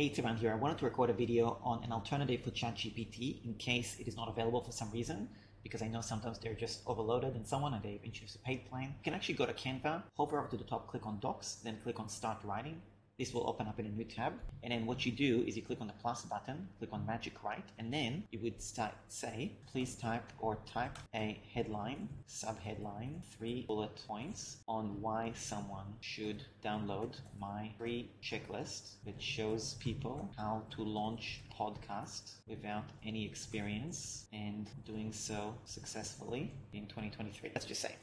Hey, it's Eran here. I wanted to record a video on an alternative for ChatGPT in case it is not available for some reason because I know sometimes they're just overloaded and someone and they've introduced a paid plan. You can actually go to Canva, hover over to the top, click on Docs, then click on Start Writing. This will open up in a new tab. And then what you do is you click on the plus button, click on Magic Write, and then you would start, say, please type or type a headline, subheadline, three bullet points on why someone should download my free checklist that shows people how to launch podcasts without any experience and doing so successfully in 2023. Let's just say.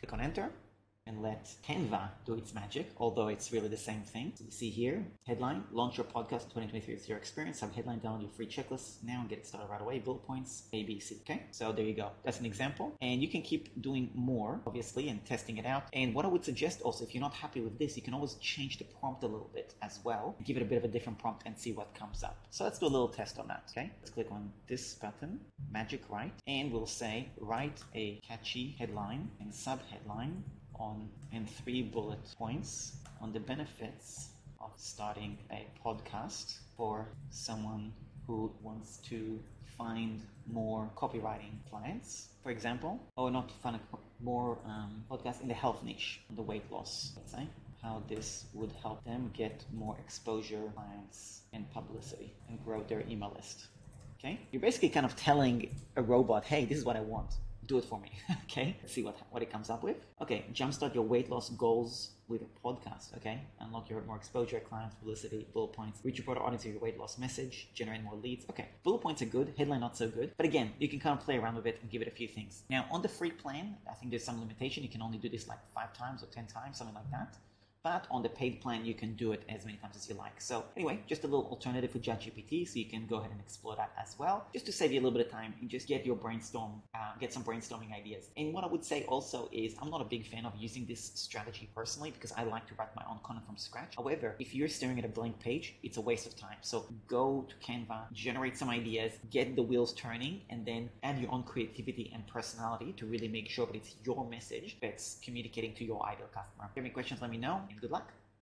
Click on enter and let Canva do its magic, although it's really the same thing. So you see here, headline, launch your podcast in 2023 with your experience. Have headline download your free checklist now and get it started right away. Bullet points, A, B, C. Okay, so there you go. That's an example. And you can keep doing more, obviously, and testing it out. And what I would suggest also, if you're not happy with this, you can always change the prompt a little bit as well. Give it a bit of a different prompt and see what comes up. So let's do a little test on that. Okay, let's click on this button, Magic Write, and we'll say write a catchy headline and subheadline on in three bullet points on the benefits of starting a podcast for someone who wants to find more copywriting clients, for example, or not to find more um, podcasts in the health niche, the weight loss, let's say, how this would help them get more exposure, clients, and publicity and grow their email list. Okay? You're basically kind of telling a robot, hey, this is what I want do it for me. okay, Let's see what what it comes up with. Okay, jumpstart your weight loss goals with a podcast. Okay, unlock your more exposure, clients, publicity, bullet points, reach your broader audience with your weight loss message, generate more leads. Okay, bullet points are good, headline not so good. But again, you can kind of play around with it and give it a few things. Now, on the free plan, I think there's some limitation. You can only do this like five times or ten times, something like that. But on the paid plan, you can do it as many times as you like. So anyway, just a little alternative for ChatGPT, so you can go ahead and explore that as well, just to save you a little bit of time and just get your brainstorm, uh, get some brainstorming ideas. And what I would say also is, I'm not a big fan of using this strategy personally because I like to write my own content from scratch. However, if you're staring at a blank page, it's a waste of time. So go to Canva, generate some ideas, get the wheels turning, and then add your own creativity and personality to really make sure that it's your message that's communicating to your ideal customer. If you have any questions, let me know good luck.